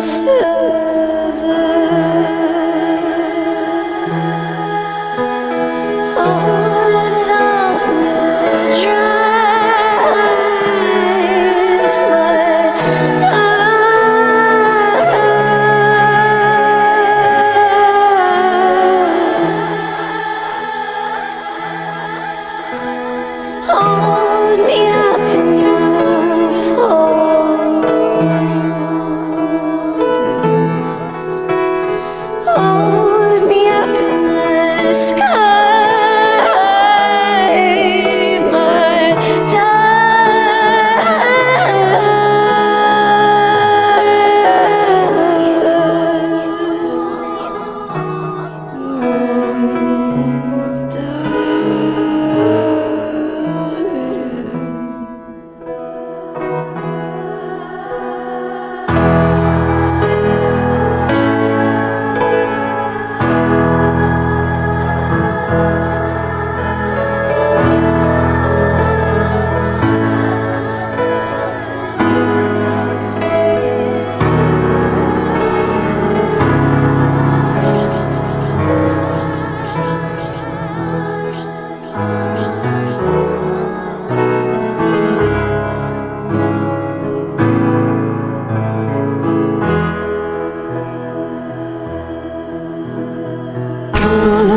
esquecer. Pull